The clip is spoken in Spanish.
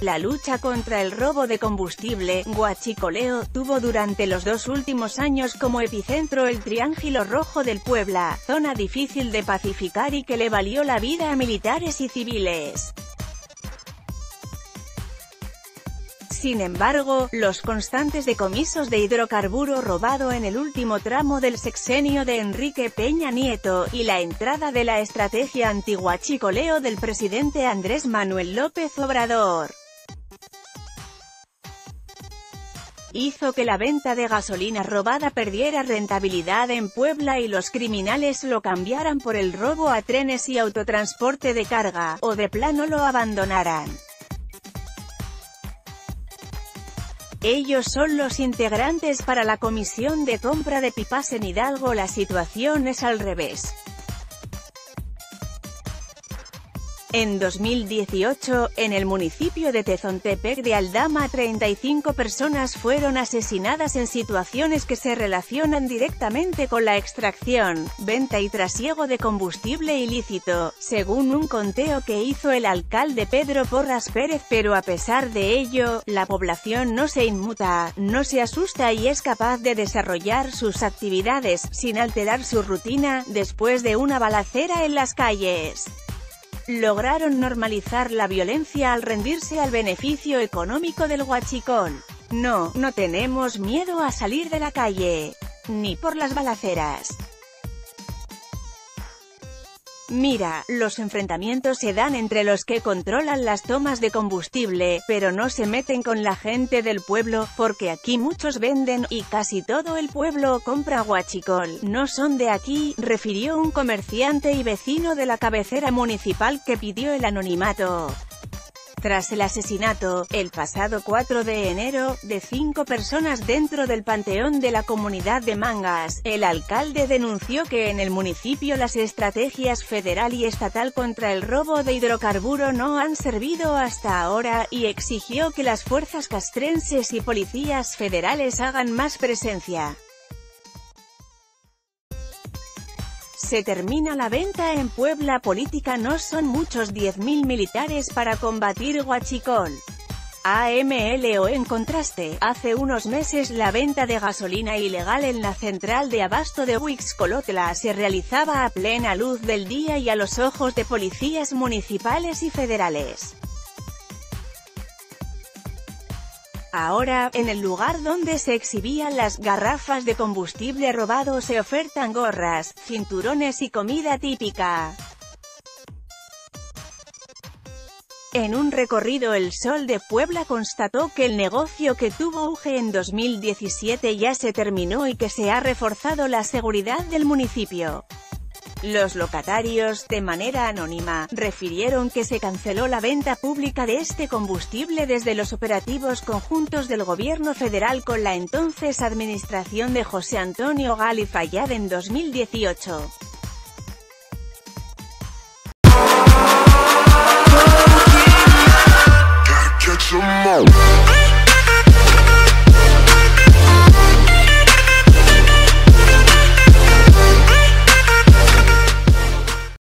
La lucha contra el robo de combustible, guachicoleo, tuvo durante los dos últimos años como epicentro el Triángulo Rojo del Puebla, zona difícil de pacificar y que le valió la vida a militares y civiles. Sin embargo, los constantes decomisos de hidrocarburo robado en el último tramo del sexenio de Enrique Peña Nieto, y la entrada de la estrategia antiguachicoleo del presidente Andrés Manuel López Obrador, hizo que la venta de gasolina robada perdiera rentabilidad en Puebla y los criminales lo cambiaran por el robo a trenes y autotransporte de carga, o de plano lo abandonaran. Ellos son los integrantes para la comisión de compra de pipas en Hidalgo la situación es al revés. En 2018, en el municipio de Tezontepec de Aldama 35 personas fueron asesinadas en situaciones que se relacionan directamente con la extracción, venta y trasiego de combustible ilícito, según un conteo que hizo el alcalde Pedro Porras Pérez, pero a pesar de ello, la población no se inmuta, no se asusta y es capaz de desarrollar sus actividades, sin alterar su rutina, después de una balacera en las calles lograron normalizar la violencia al rendirse al beneficio económico del huachicol. No, no tenemos miedo a salir de la calle. Ni por las balaceras. Mira, los enfrentamientos se dan entre los que controlan las tomas de combustible, pero no se meten con la gente del pueblo, porque aquí muchos venden, y casi todo el pueblo compra guachicol. No son de aquí, refirió un comerciante y vecino de la cabecera municipal que pidió el anonimato. Tras el asesinato, el pasado 4 de enero, de cinco personas dentro del panteón de la comunidad de Mangas, el alcalde denunció que en el municipio las estrategias federal y estatal contra el robo de hidrocarburo no han servido hasta ahora, y exigió que las fuerzas castrenses y policías federales hagan más presencia. Se termina la venta en Puebla política no son muchos 10.000 militares para combatir Huachicol. AMLO en contraste, hace unos meses la venta de gasolina ilegal en la central de abasto de Huixcolotla se realizaba a plena luz del día y a los ojos de policías municipales y federales. Ahora, en el lugar donde se exhibían las garrafas de combustible robado se ofertan gorras, cinturones y comida típica. En un recorrido El Sol de Puebla constató que el negocio que tuvo auge en 2017 ya se terminó y que se ha reforzado la seguridad del municipio. Los locatarios, de manera anónima, refirieron que se canceló la venta pública de este combustible desde los operativos conjuntos del gobierno federal con la entonces administración de José Antonio Gali en 2018.